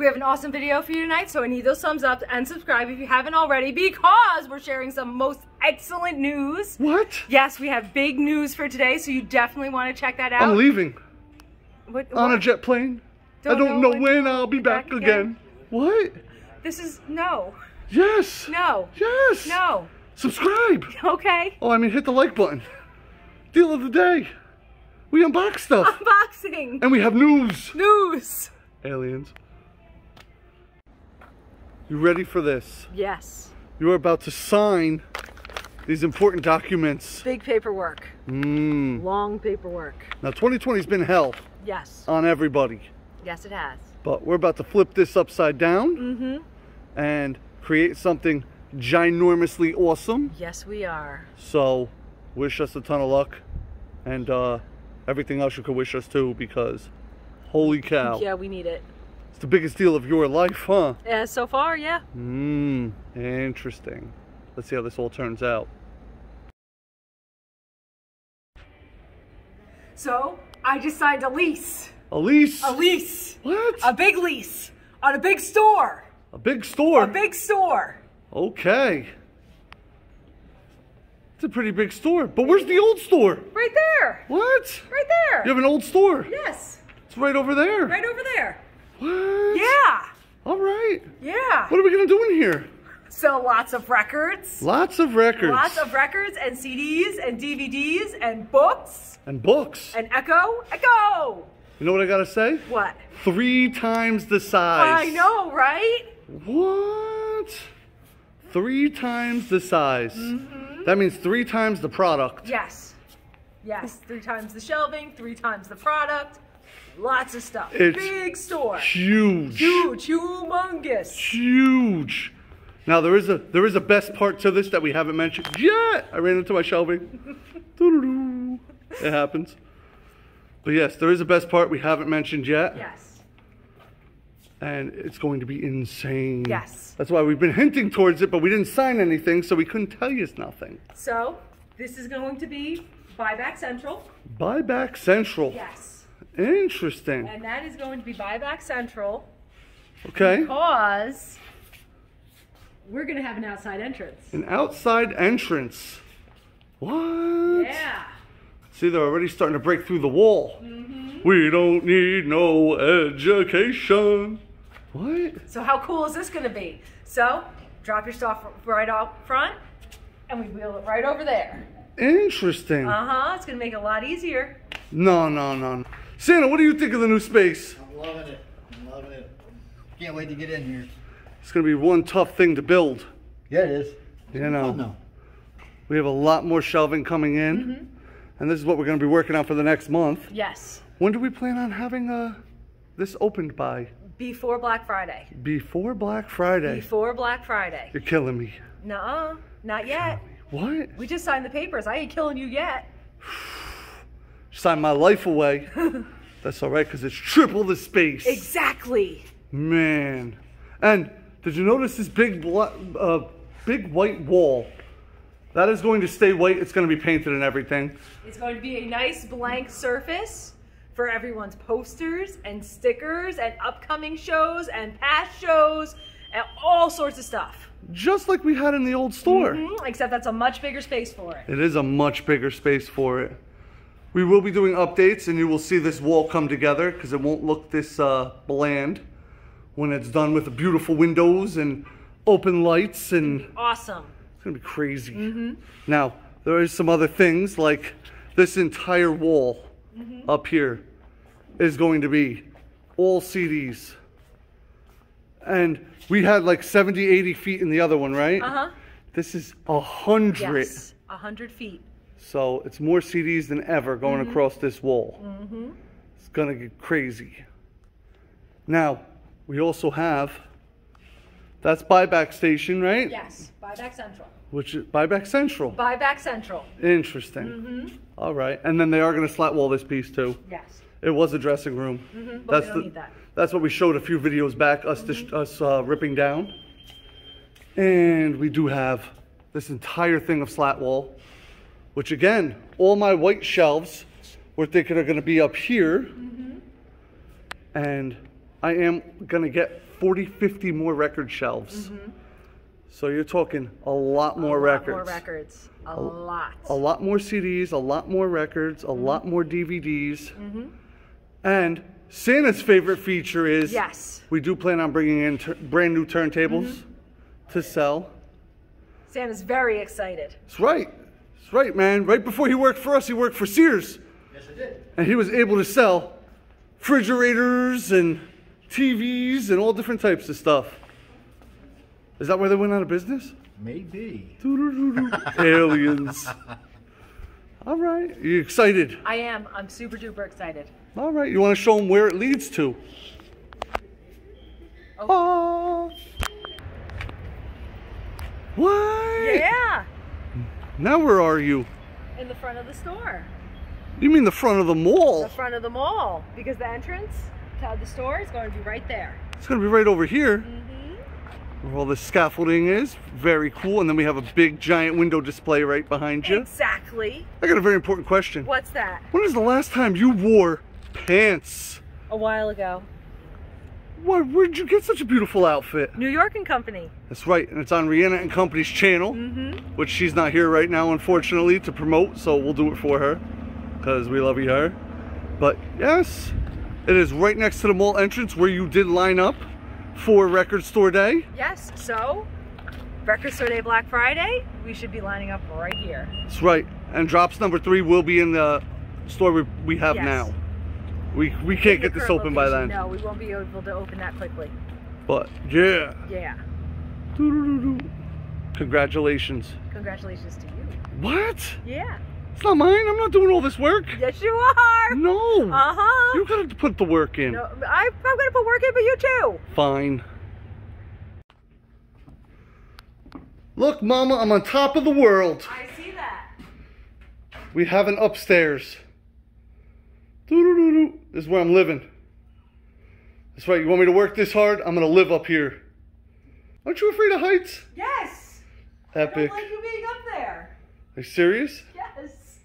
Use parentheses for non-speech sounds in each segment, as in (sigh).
We have an awesome video for you tonight, so I need those thumbs up and subscribe if you haven't already because we're sharing some most excellent news. What? Yes, we have big news for today, so you definitely want to check that out. I'm leaving What- on a jet plane. I Don't don't know know when when I'll be back, back again. again. What? This is no, Yes. no, Yes. no. Subscribe. (laughs) Okay. Oh, I mean, hit the like button. Deal of the day. We unbox stuff. Unboxing and we have news. news. Aliens. You ready for this? Yes. You are about to sign these important documents. Big paperwork. Mmm. Long paperwork. Now, 2020's been hell Yes. on everybody. Yes, it has. But we're about to flip this upside down Mm-hmm. and create something ginormously awesome. Yes, we are. So, wish us a ton of luck and uh, everything else you could wish us too because holy cow. Yeah, we need it. It's the biggest deal of your life, huh? Yeah, so far, yeah. Mmm, interesting. Let's see how this all turns out. So, I just signed a lease. Elise! A lease. What? A big lease. On a big store. A big store? A big store. Okay. It's a pretty big store. But where's the old store? Right there. What? Right there. You have an old store? Yes. It's right over there. Right over there. What? Yeah. All right. Yeah. What are we going to do in here? So lots of records. Lots of records. Lots of records and CDs and DVDs and books And books. and Echo. Echo. You know what I got to say? What? Three times the size. I know, right? What? Three times the size. Mm-hmm. That means three times the product. Yes. Yes. Three times the shelving, three times the product. Lots of stuff. It's Big store. Huge. Huge, humongous. Huge. Now there is a there is a best part to this that we haven't mentioned yet. I ran into my shelving. (laughs) It happens. But yes, there is a best part we haven't mentioned yet. Yes. And it's going to be insane. Yes. That's why we've been hinting towards it, but we didn't sign anything, so we couldn't tell you it's nothing. So, this is going to be Buyback Central. Buyback Central. Yes. Interesting. And that is going to be Buyback Central Okay. because we're going to have an outside entrance. An outside entrance. What? Yeah. See, they're already starting to break through the wall. Mm-hmm. We don't need no education. What? So how cool is this going to be? So, drop your stuff right up front and we wheel it right over there. Interesting. Uh-huh. It's going to make it a lot easier. No, no, no. Santa, what do you think of the new space? I'm loving it. I'm loving it. Can't wait to get in here. It's going to be one tough thing to build. Yeah, it is. You Fun, know, though. we have a lot more shelving coming in. Mm-hmm. And this is what we're going to be working on for the next month. Yes. When do we plan on having uh, this opened by? Before Black Friday. Before Black Friday. Before Black Friday. You're killing me. Nuh-uh. Not yet. What? We just signed the papers. I ain't killing you yet. (sighs) (sighs) (sighs) Sign my life away. (laughs) That's all right, because it's triple the space. Exactly. Man. And did you notice this big, uh, big white wall? That is going to stay white. It's going to be painted and everything. It's going to be a nice blank surface for everyone's posters and stickers and upcoming shows and past shows and all sorts of stuff. Just like we had in the old store. Mhm, Except that's a much bigger space for it. It is a much bigger space for it. We will be doing updates and you will see this wall come together because it won't look this uh, bland when it's done with the beautiful windows and open lights and Awesome. It's gonna be crazy. Now, there is some other things like this entire wall up here is going to be all CDs. And we had like 70, 80 feet in the other one, right? Uh-huh. This is a hundred. Yes. A hundred feet. So it's more CDs than ever going across this wall. It's gonna get crazy. Now, we also have that's buyback station, right? Yes. Buyback Central. Which is buyback central. Buyback Central. Interesting. All right, and then they are going to slat wall this piece too. Yes. It was a dressing room. Mhm, but we don't need that. That's what we showed a few videos back. Us dis- us uh, ripping down, and we do have this entire thing of slat wall, which again, all my white shelves we're thinking are going to be up here, Mm-hmm. and I am gonna get 40, 50 more record shelves. So you're talking a lot more Mm-hmm. a lot records. More records. A, lot. a lot more CDs, a lot more records, a Mm-hmm. lot more DVDs. And Santa's favorite feature is Yes. we do plan on bringing in brand new turntables Mm-hmm. to sell. Santa's very excited. That's right. That's right, man. Right before he worked for us, he worked for Sears. Yes, I did. And he was able to sell refrigerators and TVs and all different types of stuff. Is that why they went out of business? Maybe. (laughs) Aliens. All right. You excited? I am. I'm super duper excited. All right. You want to show them where it leads to? Oh. What? Yeah. Now where are you? In the front of the store. You mean the front of the mall? The front of the mall. Because the entrance to the store is going to be right there. It's gonna be right over here. Mm-hmm. Where all the scaffolding is. Very cool. And then we have a big giant window display right behind you. Exactly. I got a very important question. What's that? When is the last time you wore pants? A while ago. What, where'd you get such a beautiful outfit? New York and Company. That's right, and it's on Rihanna and Company's channel, Mm-hmm. which she's not here right now, unfortunately, to promote, so we'll do it for her, because we love you her. But yes, it is right next to the mall entrance where you did line up for Record Store Day. Yes. So, Record Store Day Black Friday, we should be lining up right here. That's right, and drops number three will be in the store we, we have Yes. now. We, we can't get this open by then. No, we won't be able to open that quickly. But yeah. Yeah. Doo-doo-doo-doo. Congratulations. Congratulations to you. What? Yeah. It's not mine. I'm not doing all this work. Yes, you are. No. Uh huh. You gotta put the work in. No, I, I'm gonna put work in, but you too. Fine. Look, Mama, I'm on top of the world. I see that. We have an upstairs. Doo-doo-doo-doo. This is where I'm living. That's right. You want me to work this hard? I'm gonna live up here. Aren't you afraid of heights? Yes. Epic. I don't like you being up there. Are you serious? Yes.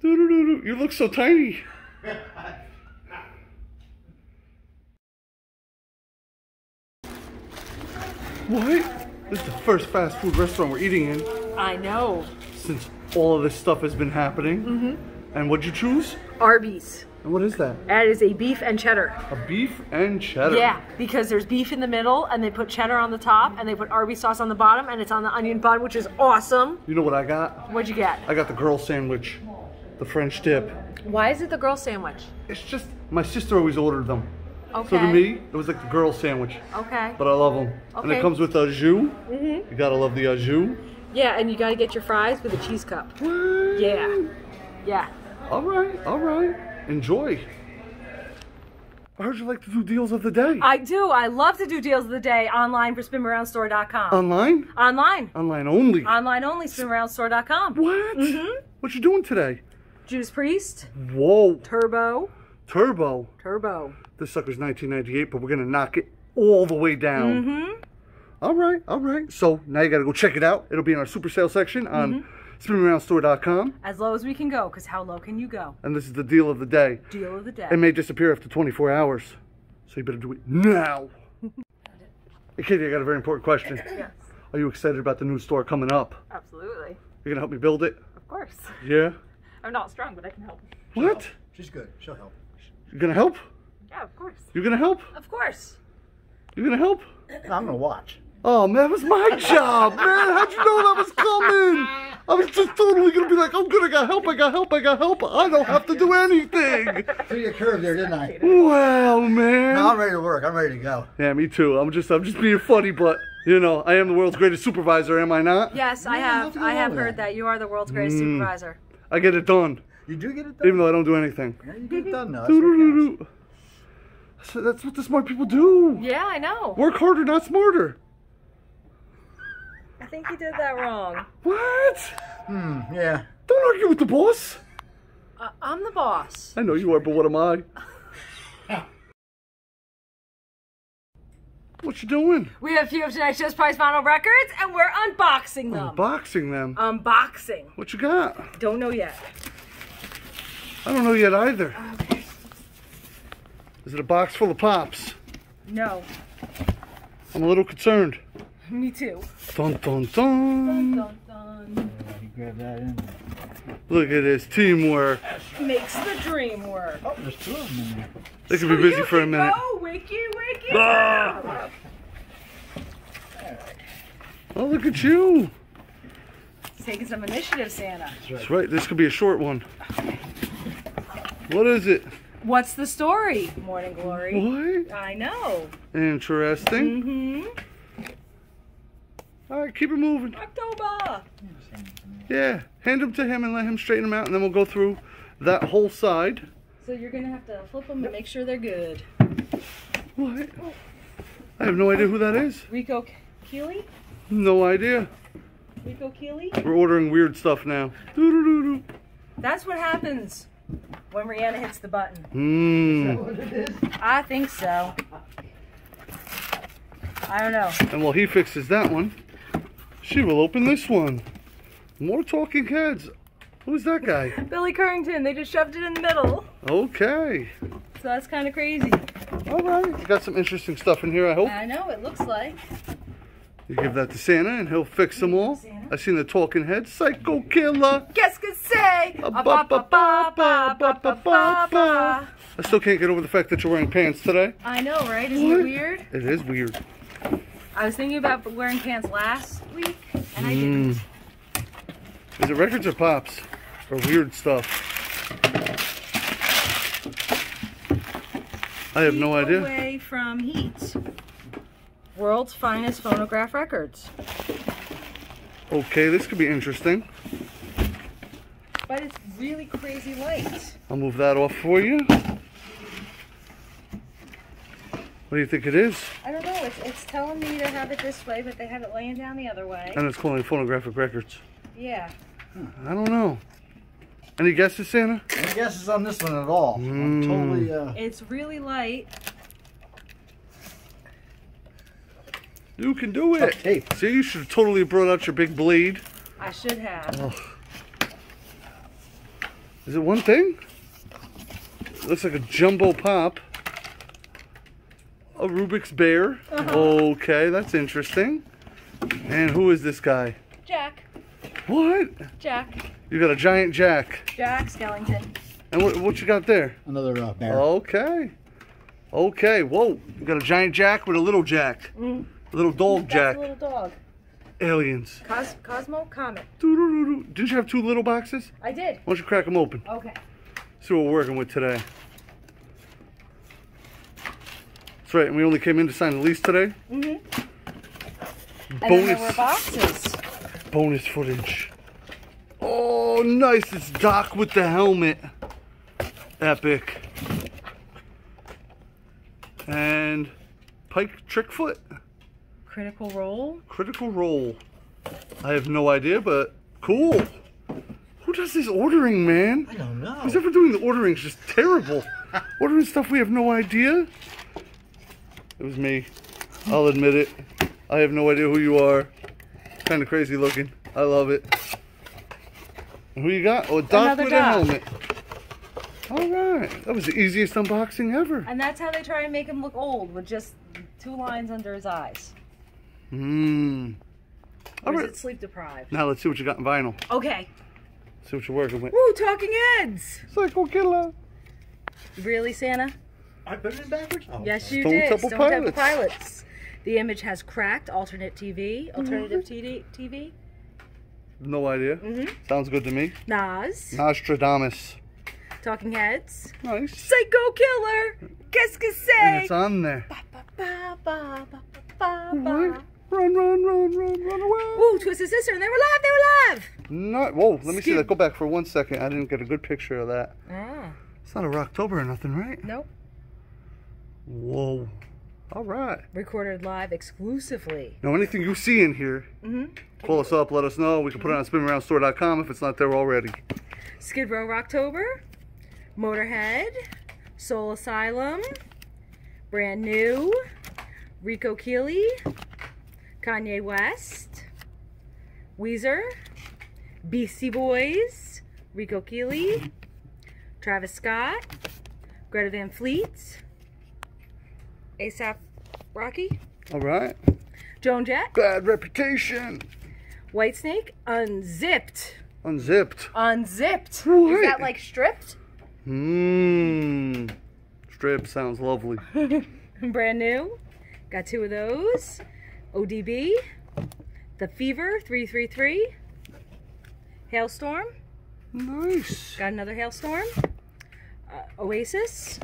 Doo-doo-doo-doo. You look so tiny. (laughs) What? This is the first fast food restaurant we're eating in I know. since all of this stuff has been happening. Mm-hmm. And what'd you choose? Arby's. And what is that? That is a beef and cheddar. A beef and cheddar. Yeah, because there's beef in the middle, and they put cheddar on the top, and they put Arby's sauce on the bottom, and it's on the onion bun, which is awesome. You know what I got? What'd you get? I got the girl sandwich, the French dip. Why is it the girl sandwich? It's just my sister always ordered them. Okay. So to me, it was like the girl sandwich. Okay. But I love them. And it comes with a jus. Mm-hmm. You gotta love the au jus. Yeah, and you gotta get your fries with a cheese cup. Yeah. Yeah. All right, all right. Enjoy. I heard you like to do deals of the day. I do. I love to do deals of the day online for spinmeroundstore.com. Online? online. Online only. Online only, spinmeroundstore.com. what? Mm-hmm. What you doing today? Judas Priest, Whoa. Turbo, Turbo. Turbo. This sucker's 1998, but we're gonna knock it all the way down. Mm-hmm. All right, all right. So now you gotta go check it out. It'll be in our super sale section on Mm-hmm. spinmeroundstore.com. As low as we can go, because how low can you go? And this is the deal of the day. Deal of the day. It may disappear after 24 hours. So you better do it now. (laughs) hey, Katie, I got a very important question. Yes, Are you excited about the new store coming up? absolutely. You're gonna help me build it? Of course. Yeah? (laughs) I'm not strong, but I can help. What? She's good. She'll help. You're gonna help? Yeah, of course. You're gonna help? Of course. You're gonna help? I'm gonna watch. Oh man, that was my (laughs) job, man. How'd you know that was coming? I was just totally gonna be like, I'm gonna get help, I got help, I got help. I don't have to do anything. Threw your curve there, didn't I? Wow, man. No, I'm ready to work. I'm ready to go. Yeah, me too. I'm just I'm just being funny, but you know, I am the world's greatest supervisor, am I not? Yes, I have. I have heard that. that. You are the world's greatest mm. supervisor. I get it done, You do get it done. even though I don't do anything. Yeah, you get it done. though. That's what So that's what the smart people do. Yeah, I know. Work harder, not smarter. I think you did that wrong. What? Hmm. Yeah. Don't argue with the boss. Uh, I'm the boss. I know you are, but what am I? (laughs) What you doing? We have a few of tonight's Just Price Vinyl records, and we're unboxing them. Unboxing them. unboxing. What you got? Don't know yet. I don't know yet either. Is it a box full of pops? No. I'm a little concerned. (laughs) Me too. Dun dun Dun, dun. dun, dun. Yeah, he that in. Look at this teamwork. Makes the dream work. Oh, there's two of them in there. They could be busy for a minute. Oh, wiki, wiki. Ah! Oh, look at you. Taking some initiative, Santa. That's right. This could be a short one. What is it? What's the story, Morning Glory? What? I know. Interesting. Mm-hmm. All right, keep it moving. October. Yeah, hand them to him and let him straighten them out, and then we'll go through that whole side. So you're gonna have to flip them and make sure they're good. What? I have no idea who that is. Rico Keeley? No idea. Rico Keeley? We're ordering weird stuff now. Doo-doo-doo-doo. That's what happens when Rihanna hits the button. Mmm. What it is? I think so. I don't know. And while he fixes that one, she will open this one. More talking heads. Who's that guy? Billy Currington, they just shoved it in the middle. Okay. So that's kind of crazy. All right. You got some interesting stuff in here, I hope. I know, it looks like. You give that to Santa and he'll fix them all. Santa. I seen the talking head. Psycho killer. Ba, ba, ba. I still can't get over the fact that you're wearing pants today. I know, right? Isn't What? it weird? It is weird. I was thinking about wearing pants last week, and I Mm. didn't. Is it records or pops? Or weird stuff? I have no idea. Away from heat. World's finest phonograph records. Okay, this could be interesting. But it's really crazy light. I'll move that off for you. What do you think it is? I don't. Telling me to have it this way, but they have it laying down the other way. And it's calling phonographic records. Yeah. I don't know. Any guesses, Santa? No guesses on this one at all. I'm Mm. totally, uh, It's really light. You can do it. duct tape. See, you should have totally brought out your big blade. I should have. Ugh. Is it one thing? It looks like a jumbo pop. A Rubik's Bear. Okay, that's interesting. And who is this guy? Jack. What? Jack. You got a giant jack. Jack Skellington. And what, what you got there? Another uh, bear. Okay. Okay, whoa. You got a giant jack with a little jack. Mm. A little dog That's jack. a little dog. Aliens. Cos- Cosmo Comet. Doo-doo-doo-doo. Didn't you have two little boxes? I did. Why don't you crack them open? Okay. See what we're working with today. That's right, and we only came in to sign the lease today. Mm-hmm. And then there were Bonus, boxes. bonus footage. Oh, nice! It's Doc with the helmet. Epic. And Pike Trickfoot, Critical Role. Critical Role. I have no idea, but cool. Who does this ordering, man? I don't know. Who's ever doing the ordering is just terrible. (laughs) Ordering stuff we have no idea. It was me. I'll admit it. I have no idea who you are. Kind of crazy looking. I love it. Who you got? Oh, Doc Another with Doc. a helmet. All right. That was the easiest unboxing ever. And that's how they try and make him look old with just two lines under his eyes. Mmm. All Or is right. it sleep deprived? Now let's see what you got in vinyl. Okay. See what you're working with. Woo, talking heads. Psycho Killer. Really, Santa? I put it in backwards? Oh, Yes, you Stone did. Temple Stone Temple Pilots. Pilots. The image has cracked alternate TV, alternative TD, TV. No idea. Mhm. Sounds good to me. Nas, Nostradamus. Talking Heads, Nice. Psycho Killer. Qu'est-ce que And it's on there. Ba, ba, ba, ba, ba, ba, Run, run, run, run, run away. Ooh, Twisted Sister, and they were live. They were live. Not, whoa, let me see that. Go back for one second. I didn't get a good picture of that. Ah, It's not a Rocktober or nothing, right? nope. Whoa. All right. Recorded live exclusively. Now, anything you see in here, Mm-hmm. call us up, let us know. We can put it on spinmeroundstore.com if it's not there already. Skid Row Rocktober, Motorhead, Soul Asylum, Brand New, Rico Keeley, Kanye West, Weezer, Beastie Boys, Rico Keeley, Travis Scott, Greta Van Fleet, ASAP Rocky, All right. Joan Jett, Bad reputation. Whitesnake, Unzipped. Unzipped. Unzipped. Is that like stripped? Mmm. Strip sounds lovely. (laughs) Brand new. Got two of those. ODB. The Fever 333. Halestorm. Nice. Got another Halestorm. Uh, Oasis.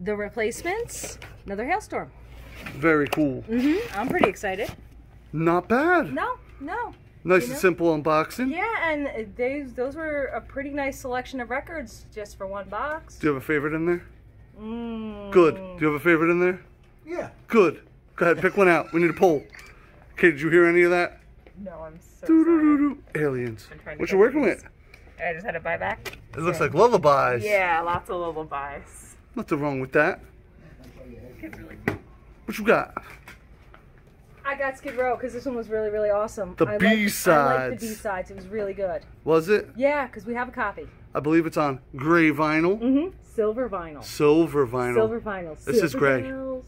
The Replacements. Another Halestorm. Very cool. hmm I'm pretty excited. Not bad. No, no. Nice You and simple unboxing. Yeah, and they, those were a pretty nice selection of records just for one box. Do you have a favorite in there? Mm. Good. Do you have a favorite in there? Yeah. Good. Go ahead, pick one out. We need a poll. Okay, did you hear any of that? No, I'm so Doo-doo-doo-doo. Aliens. trying to What get you working these. with? I just had to buy back. It looks like lullabies. Yeah, lots of lullabies. Nothing wrong with that. What you got? I got Skid Row because this one was really, really awesome. The I liked- I liked the B-sides. It was really good. Was it? Yeah, because we have a copy. I believe it's on gray vinyl, Mm-hmm. Silver vinyl. silver vinyl. Silver vinyl. This is gray. bells.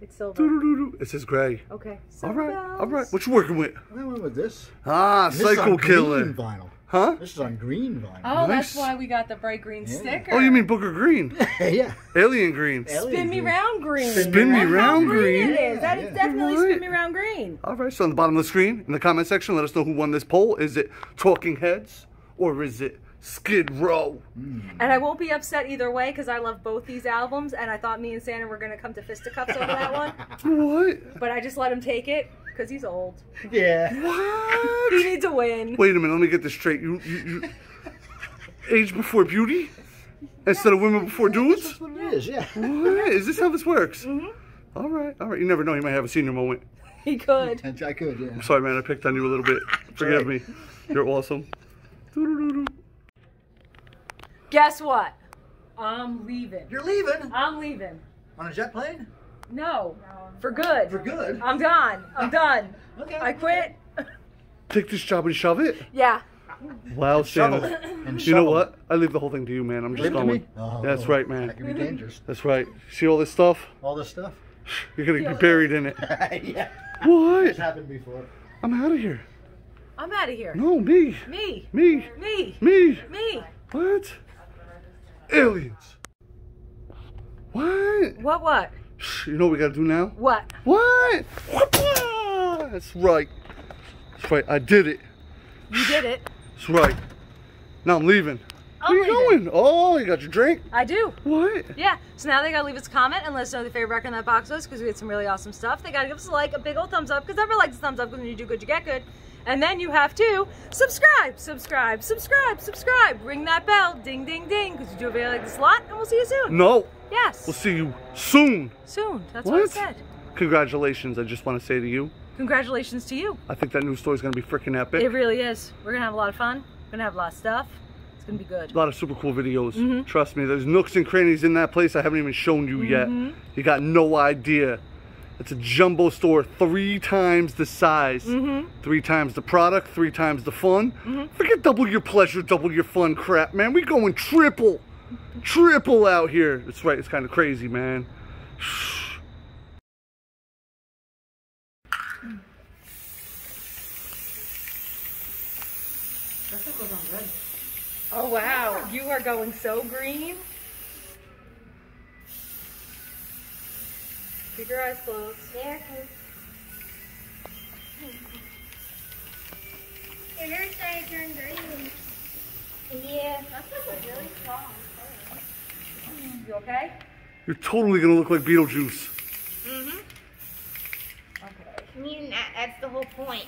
It's silver. It says gray. Okay. All Silver right, bells. all right. What you working with? I went with this. Ah, This is Psycho Killer. Green vinyl. Huh? This is on green vinyl. Oh, Nice. that's why we got the bright green Yeah. sticker. Oh, you mean Booker Green? (laughs) yeah. Alien Green. Alien Spin me green. round green. Spin me That's round green. green. It is. That is Yeah. definitely Right. spin me round green. All right, so on the bottom of the screen, in the comment section, let us know who won this poll. Is it Talking Heads or is it Skid Row? Hmm. And I won't be upset either way because I love both these albums, and I thought me and Santa were gonna come to fisticuffs over that one, (laughs) What? but I just let him take it because he's old. Yeah. (laughs) What? He What? needs a win. Wait a minute, let me get this straight. You, you, you age before beauty instead of women before dudes? That's what it is, yeah. What? Is this how this works? Mm-hmm. All right, all right. You never know. He might have a senior moment. He could. (laughs) I could, yeah. I'm Sorry, man. I picked on you a little bit. Forgive right. me. You're awesome. Guess what? I'm leaving. You're leaving I'm leaving. on a jet plane? No, for good. For good? I'm gone. I'm oh. done. Okay. I quit. (laughs) Take this job and shove it. Yeah. Wow, Shovel Santa. it. And You know what? I leave the whole thing to you, man. I'm just Leave going. me? Oh, That's right, man. That could be dangerous. That's right. See all this stuff? All this stuff? You're gonna be buried in it. (laughs) yeah. What? It's happened before. I'm out of here. I'm out of here. No, me. Me. Me. Me. Me. Me. What? Aliens. What? What? What? Shh, You know what we gotta do now? What? What? That's right. That's right. I did it. You did it. That's right. Now I'm leaving. I'm Where you leaving. going? Oh, you got your drink? I do. What? Yeah. So now they gotta leave us a comment and let us know the favorite record in that box was because we had some really awesome stuff. They gotta give us a like, a big old thumbs up because everyone likes a thumbs up because when you do good, you get good. And then you have to subscribe, subscribe, subscribe, subscribe. Ring that bell, ding, ding, ding, because you do a video like this a lot, and we'll see you soon. No. Yes. We'll see you soon. Soon. That's what, I What? said. Congratulations. I just want to say to you, Congratulations to you. I think that new story is going to be freaking epic. It really is. We're gonna have a lot of fun. We're gonna have a lot of stuff. It's gonna be good. a lot of super cool videos. Mm-hmm. Trust me, there's nooks and crannies in that place I haven't even shown you yet. Mm-hmm. You got no idea. It's a jumbo store, three times the size, Mm-hmm. three times the product, three times the fun. Forget double your pleasure, double your fun crap, man. We going triple, triple out here. That's right. It's kind of crazy, man. Oh wow, you are going so green. Keep your eyes closed. It hurts that I turned green. Yeah. That's like really strong. You okay? You're totally gonna look like Beetlejuice. Mm-hmm. I mean, that, that's the whole point.